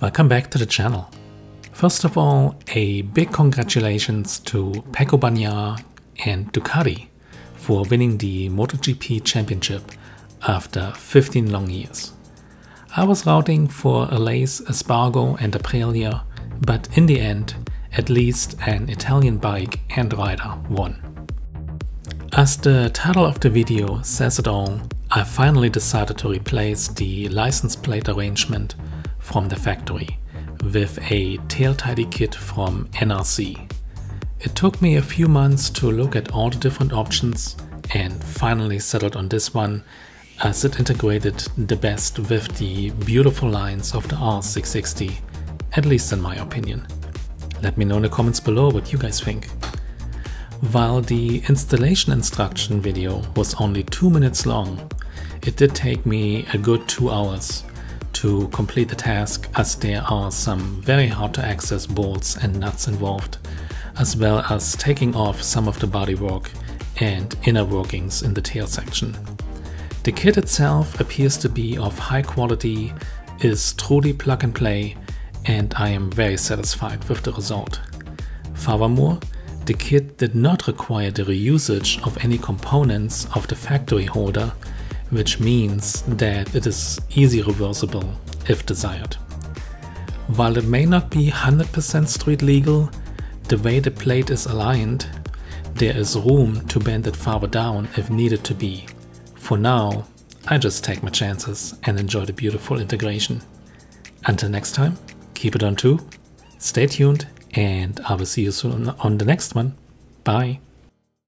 Welcome back to the channel. First of all, a big congratulations to Pecco Bagnaia and Ducati for winning the MotoGP championship after 15 long years. I was rooting for Aleix Espargaro and Aprilia, but in the end, at least an Italian bike and rider won. As the title of the video says it all, I finally decided to replace the license plate arrangement from the factory with a tail tidy kit from NRC. It took me a few months to look at all the different options and finally settled on this one as it integrated the best with the beautiful lines of the R660, at least in my opinion. Let me know in the comments below what you guys think. While the installation instruction video was only 2 minutes long, it did take me a good 2 hours to complete the task as there are some very hard to access bolts and nuts involved, as well as taking off some of the bodywork and inner workings in the tail section. The kit itself appears to be of high quality, is truly plug and play, and I am very satisfied with the result. Furthermore, the kit did not require the reusage of any components of the factory holder which means that it is easy reversible if desired. While it may not be 100% street legal, the way the plate is aligned, there is room to bend it farther down if needed to be. For now, I just take my chances and enjoy the beautiful integration. Until next time, keep it on two, stay tuned, and I will see you soon on the next one. Bye.